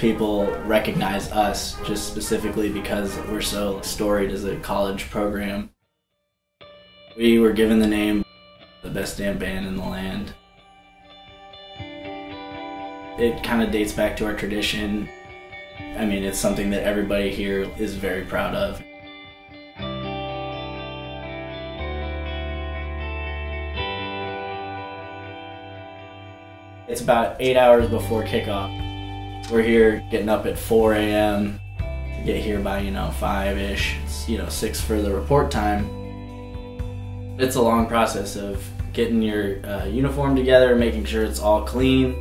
people recognize us just specifically because we're so storied as a college program. We were given the name the best damn band in the land. It kind of dates back to our tradition. I mean, it's something that everybody here is very proud of. It's about eight hours before kickoff. We're here getting up at 4 a.m. to get here by, you know, 5-ish, you know, 6 for the report time. It's a long process of getting your uh, uniform together, making sure it's all clean,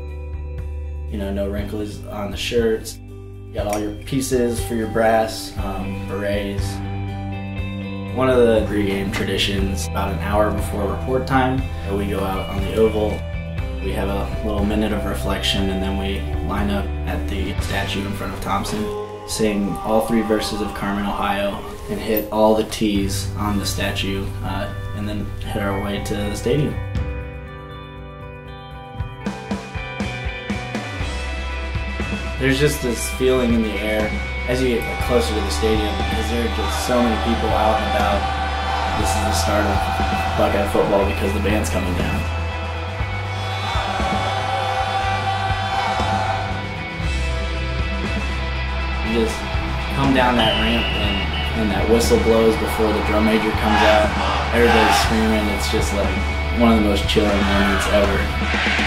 you know, no wrinkles on the shirts. You got all your pieces for your brass, um, berets. One of the pregame traditions, about an hour before report time, we go out on the oval we have a little minute of reflection and then we line up at the statue in front of Thompson, sing all three verses of Carmen, Ohio, and hit all the T's on the statue, uh, and then head our way to the stadium. There's just this feeling in the air as you get closer to the stadium because there are just so many people out and about. This is the start of Buckeye football because the band's coming down. Just come down that ramp and, and that whistle blows before the drum major comes out. Everybody's screaming. It's just like one of the most chilling moments ever.